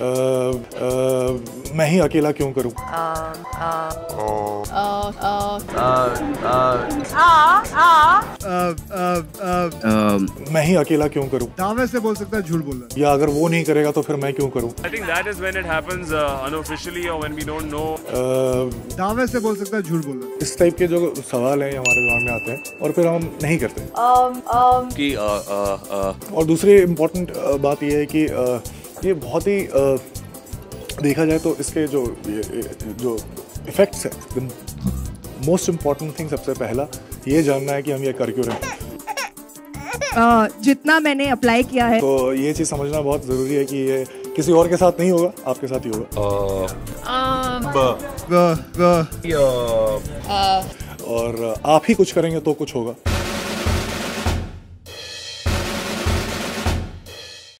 अ, अ, मैं ही अकेला क्यों करूँ मैं ही अकेला क्यों करूँ? दावे से बोल सकता है झूठ बोल रहा या अगर वो नहीं करेगा तो फिर मैं क्यों करूँ? I think that is when it happens uh, unofficially or when we don't know. अ, है दावे से बोल सकता है झूठ बोल रहा इस टाइप के जो सवाल हैं हमारे दिमाग में आते हैं और फिर हम नहीं करते। Um, um... कि अ, अ, अ, और दूसरी इम्पोर्टेंट बात यह है कि अ, ये बहुत ही अ, देखा जाए तो इसके जो ये, जो इफेक्ट्स है मोस्ट इंपॉर्टेंट थिंग सबसे पहला ये जानना है कि हम ये कर क्यों रहे हैं। जितना मैंने अप्लाई किया है। तो ये चीज़ समझना बहुत ज़रूरी है कि ये किसी और के साथ नहीं होगा आपके साथ ही होगा। और आप ही कुछ करेंगे तो कुछ होगा।